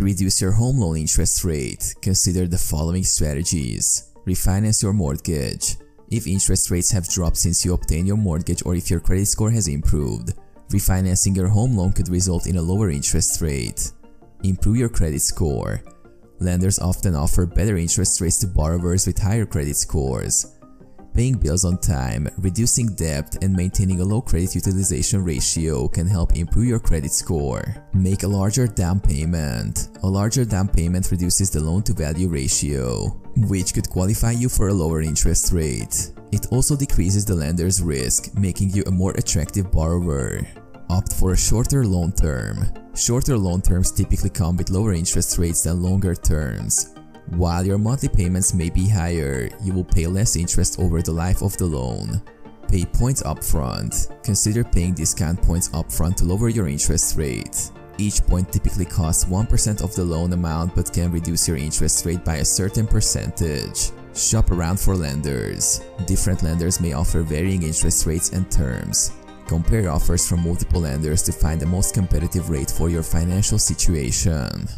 To reduce your home loan interest rate, consider the following strategies. Refinance your mortgage. If interest rates have dropped since you obtained your mortgage or if your credit score has improved, refinancing your home loan could result in a lower interest rate. Improve your credit score. Lenders often offer better interest rates to borrowers with higher credit scores. Paying bills on time, reducing debt, and maintaining a low credit utilization ratio can help improve your credit score. Make a larger down payment. A larger down payment reduces the loan to value ratio, which could qualify you for a lower interest rate. It also decreases the lender's risk, making you a more attractive borrower. Opt for a shorter loan term. Shorter loan terms typically come with lower interest rates than longer terms, while your monthly payments may be higher, you will pay less interest over the life of the loan. Pay points upfront. Consider paying discount points upfront to lower your interest rate. Each point typically costs 1% of the loan amount but can reduce your interest rate by a certain percentage. Shop around for lenders. Different lenders may offer varying interest rates and terms. Compare offers from multiple lenders to find the most competitive rate for your financial situation.